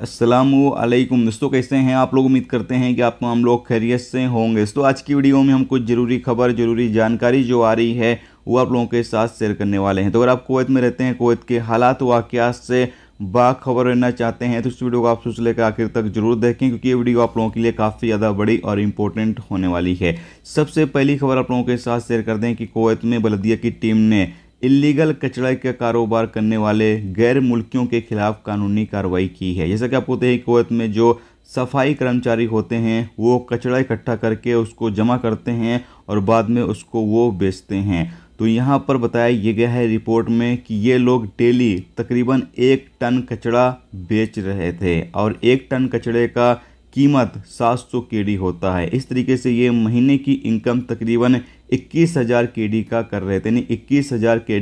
असलकुम दोस्तों, कैसे हैं आप लोग? उम्मीद करते हैं कि आप हम लोग खैरियत से होंगे। तो आज की वीडियो में हम कुछ ज़रूरी खबर, ज़रूरी जानकारी जो आ रही है, वो आप लोगों के साथ शेयर करने वाले हैं। तो अगर आप कोवैत में रहते हैं, कुवैत के हालात वाक़ात से बाखबर रहना चाहते हैं तो इस वीडियो को आप सोच लेकर आखिर तक ज़रूर देखें, क्योंकि ये वीडियो आप लोगों के लिए काफ़ी ज़्यादा बड़ी और इम्पोर्टेंट होने वाली है। सबसे पहली खबर आप लोगों के साथ शेयर कर दें कि कोवैत में बलदिया की टीम ने इलीगल कचरा का कारोबार करने वाले गैर मुल्कियों के खिलाफ कानूनी कार्रवाई की है। जैसा कि आप पता है, कुवैत में जो सफ़ाई कर्मचारी होते हैं, वो कचरा इकट्ठा करके उसको जमा करते हैं और बाद में उसको वो बेचते हैं। तो यहाँ पर बताया ये गया है रिपोर्ट में कि ये लोग डेली तकरीबन एक टन कचरा बेच रहे थे और एक टन कचड़े का कीमत 700 केडी होता है। इस तरीके से ये महीने की इनकम तकरीबन इक्कीस हज़ार के कर रहे थे। यानी इक्कीस हज़ार के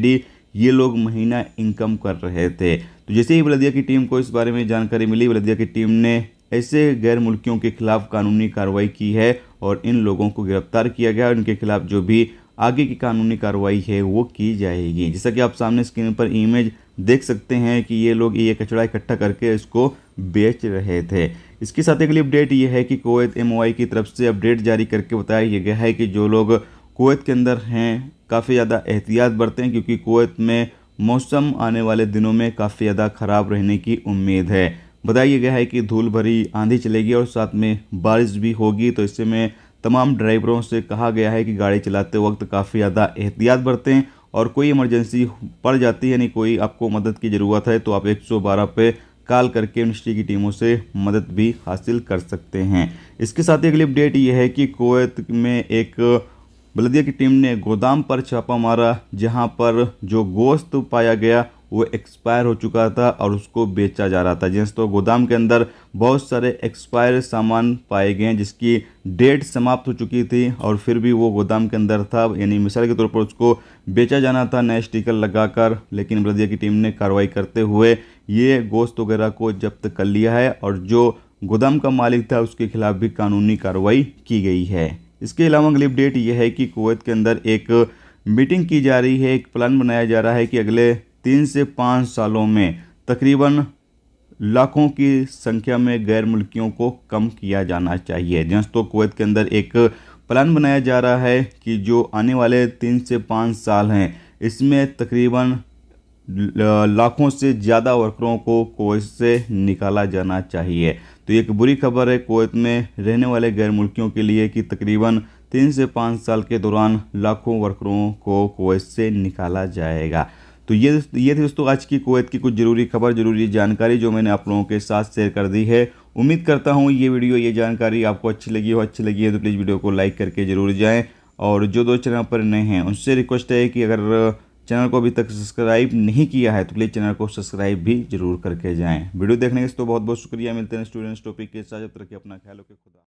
ये लोग महीना इनकम कर रहे थे। तो जैसे ही बलदिया की टीम को इस बारे में जानकारी मिली, बलदिया की टीम ने ऐसे गैर मुल्कियों के खिलाफ कानूनी कार्रवाई की है और इन लोगों को गिरफ़्तार किया गया और इनके खिलाफ जो भी आगे की कानूनी कार्रवाई है, वो की जाएगी। जैसा कि आप सामने स्क्रीन पर इमेज देख सकते हैं कि ये लोग ये कचरा इकट्ठा करके इसको बेच रहे थे। इसके साथ अगली अपडेट ये है कि कोवैत एम की तरफ़ से अपडेट जारी करके बताया गया है कि जो लोग कुवैत के अंदर हैं, काफ़ी ज़्यादा एहतियात बरतें क्योंकि कुवैत में मौसम आने वाले दिनों में काफ़ी ज़्यादा ख़राब रहने की उम्मीद है। बताया गया है कि धूल भरी आंधी चलेगी और साथ में बारिश भी होगी तो इससे में तमाम ड्राइवरों से कहा गया है कि गाड़ी चलाते वक्त काफ़ी ज़्यादा एहतियात बरतें और कोई इमरजेंसी पड़ जाती है, यानी कोई आपको मदद की ज़रूरत है तो आप 112 पे कॉल करके मिनिस्ट्री की टीमों से मदद भी हासिल कर सकते हैं। इसके साथ ही अगली अपडेट ये है कि कोवैत में एक बलदिया की टीम ने गोदाम पर छापा मारा, जहाँ पर जो गोश्त पाया गया वो एक्सपायर हो चुका था और उसको बेचा जा रहा था। जिस तो गोदाम के अंदर बहुत सारे एक्सपायर सामान पाए गए हैं, जिसकी डेट समाप्त हो चुकी थी और फिर भी वो गोदाम के अंदर था। यानी मिसाल के तौर पर उसको बेचा जाना था नए स्टिकर लगाकर, लेकिन बलदिया की टीम ने कार्रवाई करते हुए ये गोश्त वगैरह को जब्त कर लिया है और जो गोदाम का मालिक था, उसके खिलाफ भी कानूनी कार्रवाई की गई है। इसके अलावा अगली अपडेट यह है कि कुवैत के अंदर एक मीटिंग की जा रही है, एक प्लान बनाया जा रहा है कि अगले तीन से पाँच सालों में तकरीबन लाखों की संख्या में गैर मुल्कियों को कम किया जाना चाहिए। जहाँ तो कुवैत के अंदर एक प्लान बनाया जा रहा है कि जो आने वाले तीन से पाँच साल हैं, इसमें तकरीबन लाखों से ज़्यादा वर्करों को कुवैत से निकाला जाना चाहिए। तो एक बुरी खबर है कुवैत में रहने वाले गैर मुल्कियों के लिए कि तकरीबन तीन से पाँच साल के दौरान लाखों वर्करों को कुवैत से निकाला जाएगा। तो ये ये थी दोस्तों आज की कुवैत की कुछ ज़रूरी खबर, ज़रूरी जानकारी जो मैंने आप लोगों के साथ शेयर कर दी है। उम्मीद करता हूँ ये वीडियो, ये जानकारी आपको अच्छी लगी हो, अच्छी लगी है तो प्लीज़ वीडियो को लाइक करके ज़रूर जाएँ। और जो दो चैनल पर नए हैं, उनसे रिक्वेस्ट है कि अगर चैनल को अभी तक सब्सक्राइब नहीं किया है तो प्लीज़ चैनल को सब्सक्राइब भी ज़रूर करके जाएँ। वीडियो देखने के तो बहुत बहुत शुक्रिया। मिलते हैं स्टूडेंट्स टॉपिक के साथ। जब तक अपना ख्याल रखें, खुदा